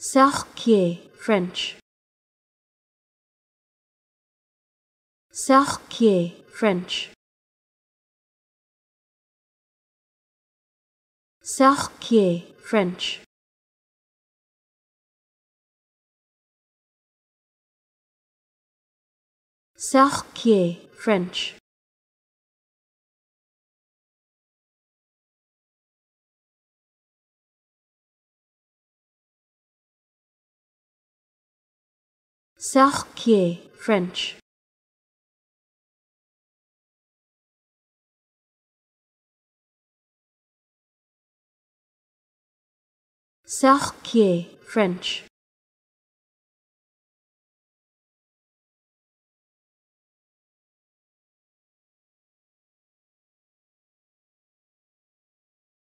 Sarquier, French. Sarquier, French. Sarquier, French. Sarquier, French. Sarquier, French. Sarquier, French.